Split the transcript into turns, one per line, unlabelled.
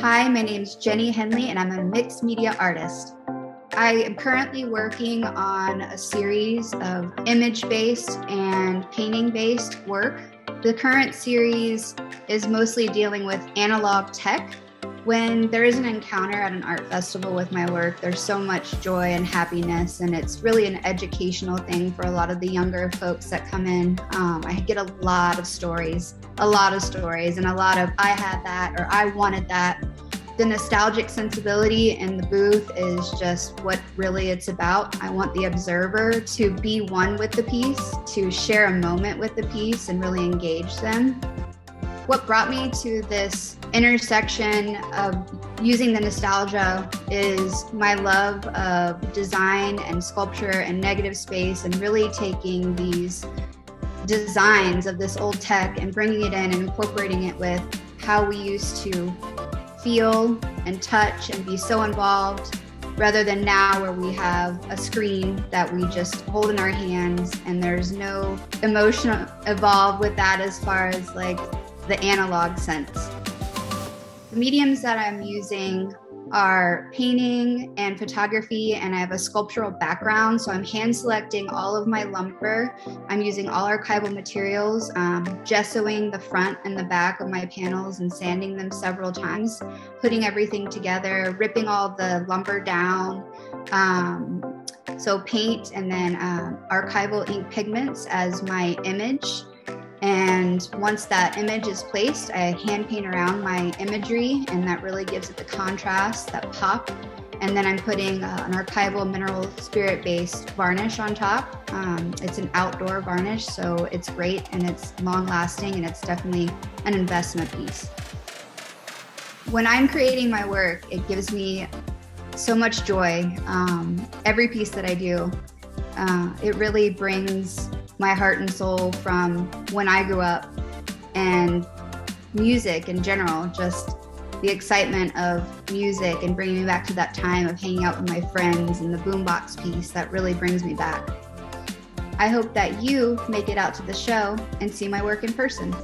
Hi, my name is Jenny Henley, and I'm a mixed media artist. I am currently working on a series of image based and painting based work. The current series is mostly dealing with analog tech. When there is an encounter at an art festival with my work, there's so much joy and happiness, and it's really an educational thing for a lot of the younger folks that come in. Um, I get a lot of stories, a lot of stories, and a lot of I had that or I wanted that the nostalgic sensibility in the booth is just what really it's about. I want the observer to be one with the piece, to share a moment with the piece and really engage them. What brought me to this intersection of using the nostalgia is my love of design and sculpture and negative space and really taking these designs of this old tech and bringing it in and incorporating it with how we used to feel and touch and be so involved rather than now where we have a screen that we just hold in our hands and there's no emotion involved with that as far as like the analog sense. The mediums that I'm using are painting and photography, and I have a sculptural background. So I'm hand selecting all of my lumber. I'm using all archival materials, um, gessoing the front and the back of my panels and sanding them several times, putting everything together, ripping all the lumber down. Um, so paint and then um, archival ink pigments as my image. And once that image is placed, I hand paint around my imagery, and that really gives it the contrast, that pop. And then I'm putting uh, an archival mineral spirit based varnish on top. Um, it's an outdoor varnish, so it's great and it's long lasting, and it's definitely an investment piece. When I'm creating my work, it gives me so much joy. Um, every piece that I do, uh, it really brings my heart and soul from when I grew up and music in general, just the excitement of music and bringing me back to that time of hanging out with my friends and the boombox piece that really brings me back. I hope that you make it out to the show and see my work in person.